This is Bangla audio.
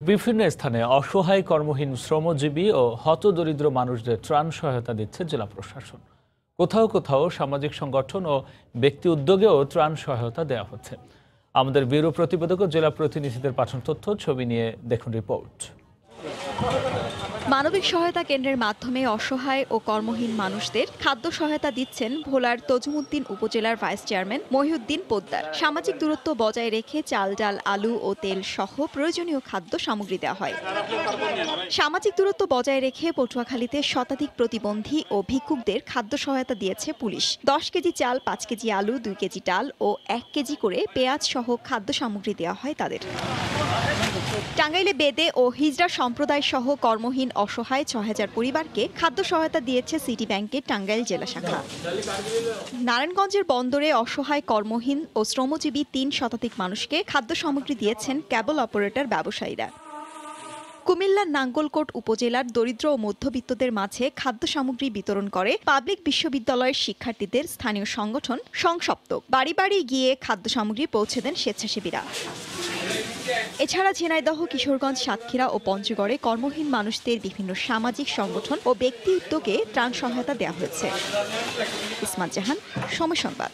বিভিন্ন স্থানে অসহায় কর্মহীন শ্রমজীবী ও হতদরিদ্র মানুষদের ত্রাণ সহায়তা দিচ্ছে জেলা প্রশাসন। কোথাও কোথাও সামাজিক সংগঠন ও ব্যক্তি উদ্যোগেও ত্রাণ সহায়তা দেওয়া হচ্ছে। আমাদের ব্যুরো প্রতিবেদক ও জেলা প্রতিনিধিদের পাঠানো তথ্য, ছবি নিয়ে দেখুন রিপোর্ট। মানবিক সহায়তা কেন্দ্রের মাধ্যমে অসহায় ও কর্মহীন মানুষদের খাদ্য সহায়তা দিচ্ছেন ভোলার তজুমুদ্দিন উপজেলার ভাইস চেয়ারম্যান মহিউদ্দিন পোদ্দার। সামাজিক দূরত্ব বজায় রেখে চাল, ডাল, আলু ও তেল সহ প্রয়োজনীয় খাদ্য সামগ্রী দেওয়া হয়। সামাজিক দূরত্ব বজায় রেখে পটুয়াখালীতে শতাধিক প্রতিবন্ধী ও ভিক্ষুকদের খাদ্য সহায়তা দিয়েছে পুলিশ। দশ কেজি চাল, পাঁচ কেজি আলু, দুই কেজি ডাল ও এক কেজি করে পেঁয়াজ সহ খাদ্য সামগ্রী দেওয়া হয় তাদের। টাঙ্গাইলে বেদে ও হিজড়া সম্প্রদায় সহ কর্মহীন অসহায় ছয় হাজার পরিবারকে খাদ্য সহায়তা দিয়েছে সিটি ব্যাংকের টাঙ্গাইল জেলা শাখা। নারায়ণগঞ্জের বন্দরে অসহায় কর্মহীন ও শ্রমজীবী তিন শতাধিক মানুষকে খাদ্য সামগ্রী দিয়েছেন ক্যাবল অপারেটর ব্যবসায়ীরা। কুমিল্লার নাঙ্গলকোট উপজেলার দরিদ্র ও মধ্যবিত্তদের মাঝে খাদ্য সামগ্রী বিতরণ করে পাবলিক বিশ্ববিদ্যালয়ের শিক্ষার্থীদের স্থানীয় সংগঠন সংসপ্তক বাড়ি বাড়ি গিয়ে খাদ্য সামগ্রী পৌঁছে দেন স্বেচ্ছাসেবীরা। এছাড়া ঝিনাইদহ, কিশোরগঞ্জ, সাতক্ষীরা ও পঞ্চগড়ে কর্মহীন মানুষদের বিভিন্ন সামাজিক সংগঠন ও ব্যক্তি উদ্যোগে ত্রাণ সহায়তা দেওয়া হয়েছে। ইসমান জাহান, সময় সংবাদ।